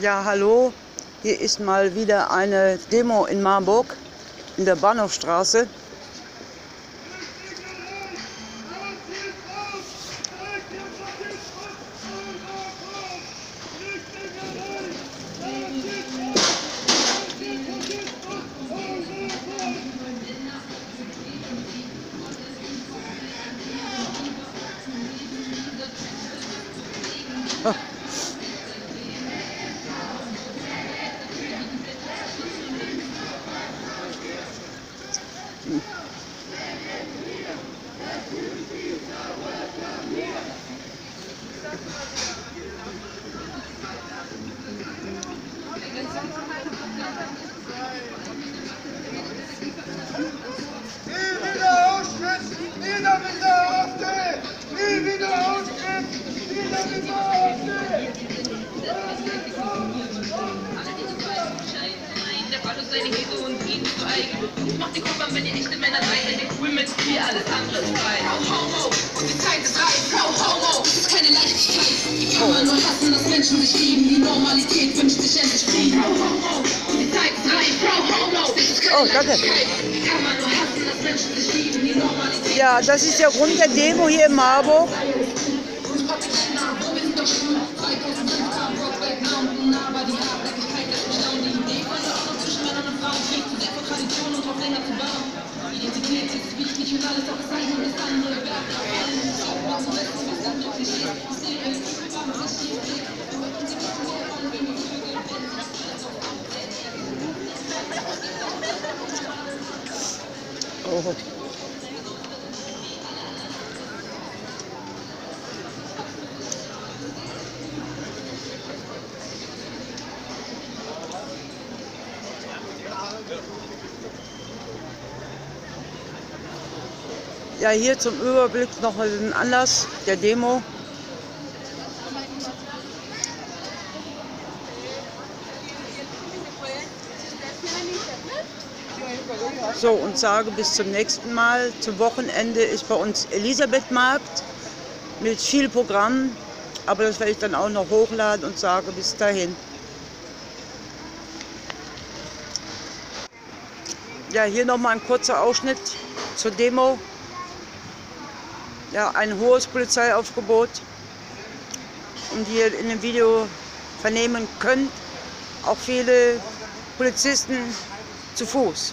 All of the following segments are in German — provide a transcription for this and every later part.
Ja, hallo. Hier ist mal wieder eine Demo in Marburg in der Bahnhofstraße. Nie Seine Hese und ihn zu eigen. Macht die Gruppe, wenn ihr echte Männer seid, denn cool mit mir, alles andere ist frei. Ho, ho, und die Zeit ist reif. Ho, ho, ho, es ist keine Leichtigkeit. Wie kann man nur hassen, dass Menschen sich lieben? Die Normalität wünscht sich endlich Frieden. Ho, ho, ho, und die Zeit ist reif. Ho, ho, ho, es ist keine Oh, danke. Leichtigkeit. Wie kann man nur hassen, dass Menschen sich lieben? Die Normalität Ja, das ist der Grund der Demo hier in Marburg. auf länger zu. Identität ist wichtig und alles auf sein und das andere. Allen auch mal doch wenn das auf Oh. Ja, hier zum Überblick noch den Anlass der Demo. So, und sage bis zum nächsten Mal. Zum Wochenende ist bei uns Elisabethmarkt mit viel Programm. Aber das werde ich dann auch noch hochladen und sage bis dahin. Ja, hier nochmal ein kurzer Ausschnitt zur Demo. Ja, ein hohes Polizeiaufgebot. Und wie ihr in dem Video vernehmen könnt, auch viele Polizisten zu Fuß.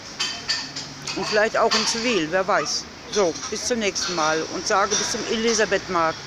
Und vielleicht auch in Zivil, wer weiß. So, bis zum nächsten Mal und sage bis zum Elisabethmarkt.